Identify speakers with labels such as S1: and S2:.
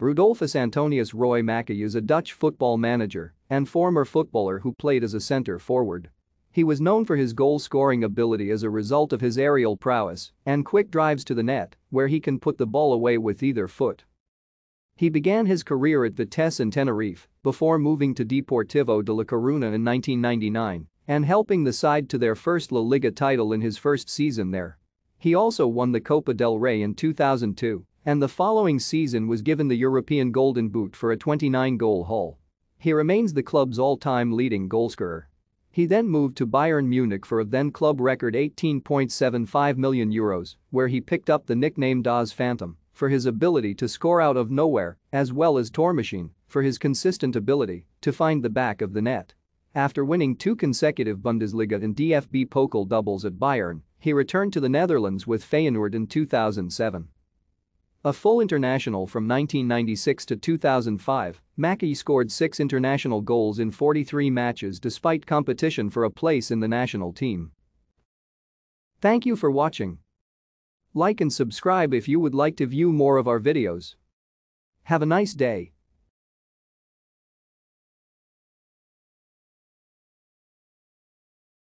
S1: Rudolphus Antonius Roy Makaay is a Dutch football manager and former footballer who played as a centre forward. He was known for his goal-scoring ability as a result of his aerial prowess and quick drives to the net, where he can put the ball away with either foot. He began his career at Vitesse in Tenerife before moving to Deportivo de La Coruña in 1999 and helping the side to their first La Liga title in his first season there. He also won the Copa del Rey in 2002 and the following season was given the European Golden Boot for a 29-goal haul. He remains the club's all-time leading goalscorer. He then moved to Bayern Munich for a then club record 18.75 million euros, where he picked up the nickname Das Phantom for his ability to score out of nowhere, as well as Tormaschine for his consistent ability to find the back of the net. After winning two consecutive Bundesliga and DFB Pokal doubles at Bayern, he returned to the Netherlands with Feyenoord in 2007. A full international from 1996 to 2005, Makaay scored six international goals in 43 matches despite competition for a place in the national team. Thank you for watching. Like and subscribe if you would like to view more of our videos. Have a nice day.